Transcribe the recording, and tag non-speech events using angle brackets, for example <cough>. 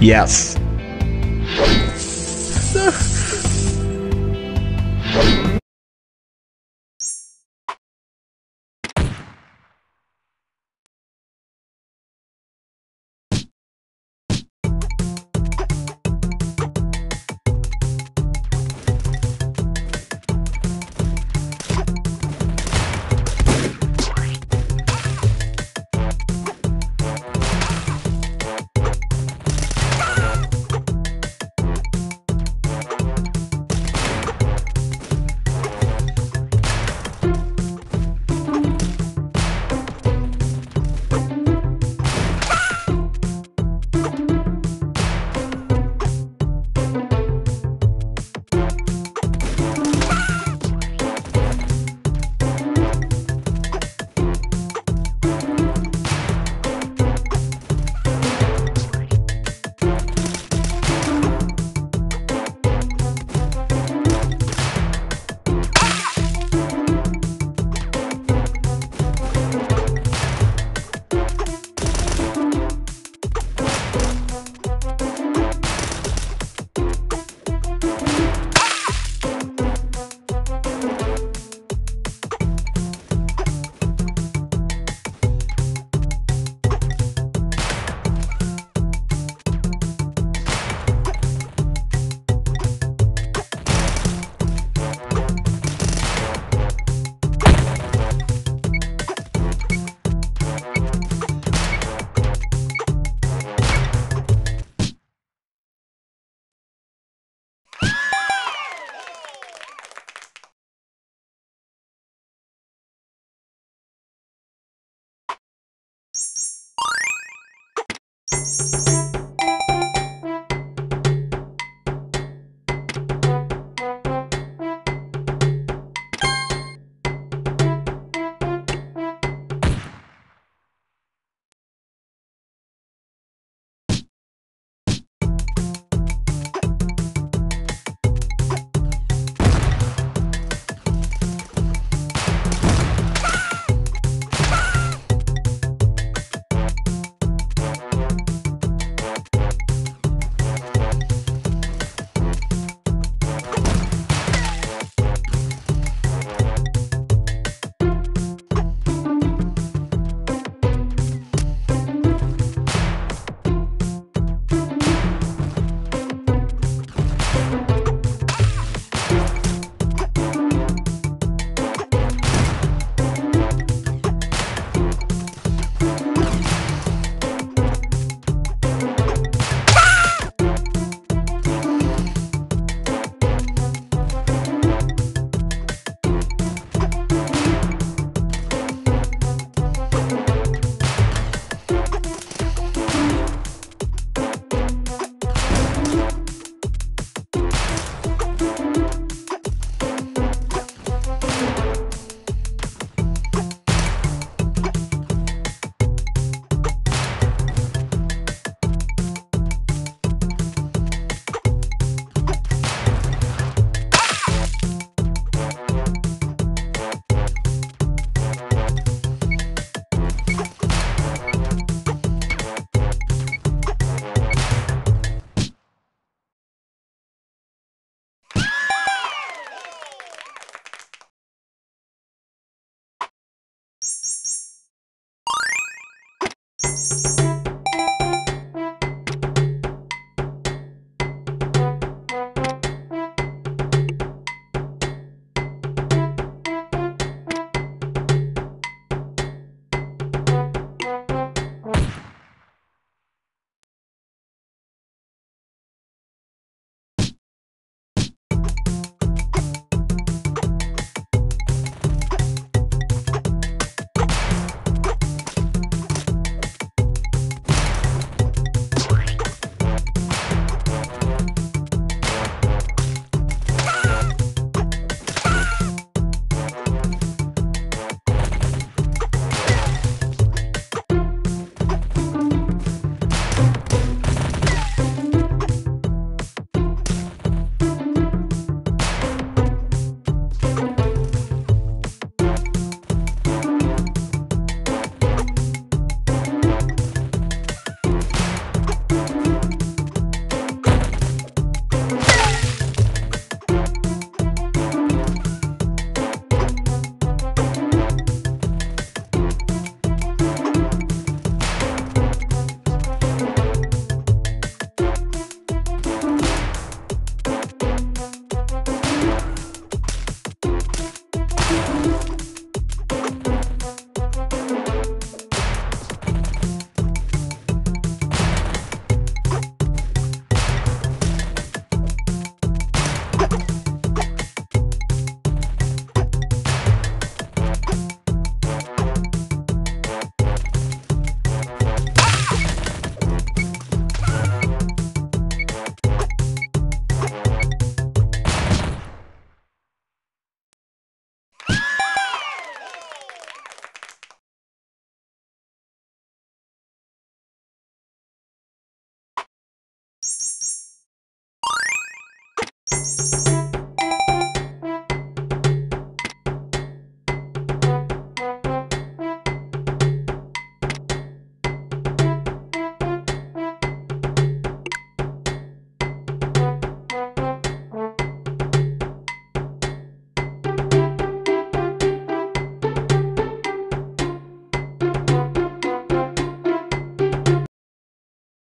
Yes. <laughs>